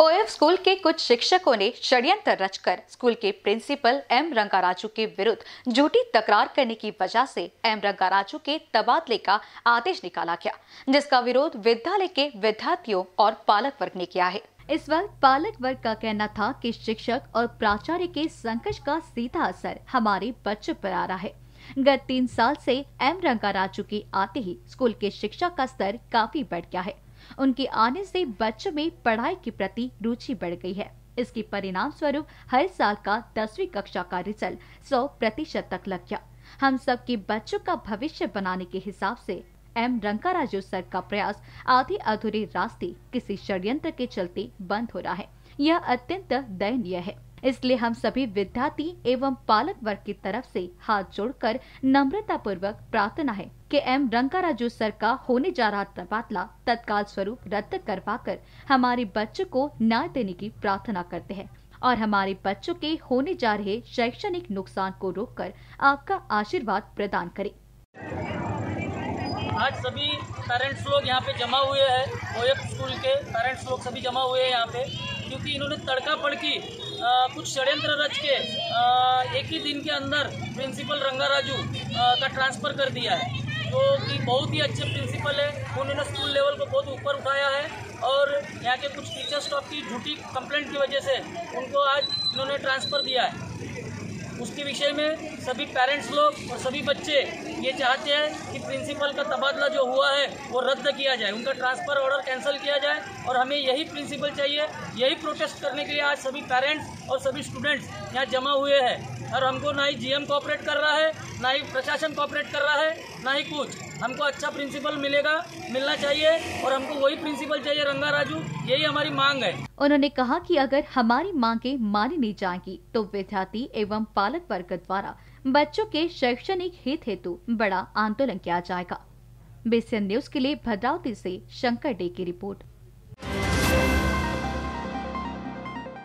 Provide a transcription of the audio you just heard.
Of school के कुछ शिक्षकों ने षड्यंत्र रचकर स्कूल के प्रिंसिपल एम रंगाराजू के विरुद्ध झूठी तकरार करने की वजह से एम रंगाराजू के तबादले का आदेश निकाला गया, जिसका विरोध विद्यालय के विद्यार्थियों और पालक वर्ग ने किया है। इस वक्त पालक वर्ग का कहना था कि शिक्षक और प्राचार्य के संकट का सीधा असर हमारे बच्चों पर आ रहा है। गत तीन साल से एम रंगाराजू के आते ही स्कूल के शिक्षा का स्तर काफ़ी बढ़ गया है। उनके आने से बच्चों में पढ़ाई के प्रति रुचि बढ़ गई है। इसके परिणाम स्वरूप हर साल का दसवीं कक्षा का रिज़ल्ट सौ प्रतिशत तक लग गया। हम सबके बच्चों का भविष्य बनाने के हिसाब से एम. रंकाराजू सर का प्रयास आधे अधूरे रास्ते किसी षड्यंत्र के चलते बंद हो रहा है। यह अत्यंत दयनीय है। इसलिए हम सभी विद्यार्थी एवं पालक वर्ग की तरफ़ से हाथ जोड़कर नम्रता पूर्वक प्रार्थना है कि एम रंगाराजू सर का होने जा रहा तबादला तत्काल स्वरूप रद्द करवाकर हमारे बच्चों को न्याय देने की प्रार्थना करते हैं और हमारे बच्चों के होने जा रहे शैक्षणिक नुकसान को रोककर आपका आशीर्वाद प्रदान करें। आज सभी पेरेंट्स लोग यहाँ पे जमा हुए हैं स्कूल के पेरेंट्स लोग सभी जमा हुए हैं यहाँ पे। क्योंकि इन्होंने तड़का पड़की कुछ षड्यंत्र रच के एक ही दिन के अंदर प्रिंसिपल रंगाराजू का ट्रांसफ़र कर दिया है। जो कि बहुत ही अच्छे प्रिंसिपल है, उन्होंने स्कूल लेवल को बहुत ऊपर उठाया है और यहाँ के कुछ टीचर स्टॉफ की झूठी कंप्लेंट की वजह से उनको आज इन्होंने ट्रांसफ़र दिया है। उसके विषय में सभी पेरेंट्स लोग और सभी बच्चे ये चाहते हैं कि प्रिंसिपल का तबादला जो हुआ है, वो रद्द किया जाए, उनका ट्रांसफ़र ऑर्डर कैंसिल किया जाए और हमें यही प्रिंसिपल चाहिए, यही प्रोटेस्ट करने के लिए आज सभी पेरेंट्स और सभी स्टूडेंट्स यहाँ जमा हुए हैं। और हमको ना ही जीएम कोऑपरेट कर रहा है, ना ही प्रशासन कॉपरेट कर रहा है, ना ही कुछ। हमको अच्छा प्रिंसिपल मिलेगा, मिलना चाहिए और हमको वही प्रिंसिपल चाहिए रंगा राजू, यही हमारी मांग है। उन्होंने कहा कि अगर हमारी मांगे मानी नहीं जाएँगी तो विद्यार्थी एवं पालक वर्ग द्वारा बच्चों के शैक्षणिक हित हेतु बड़ा आंदोलन किया जाएगा। बेसियन न्यूज़ के लिए भद्रावती ऐसी शंकर डे की रिपोर्ट।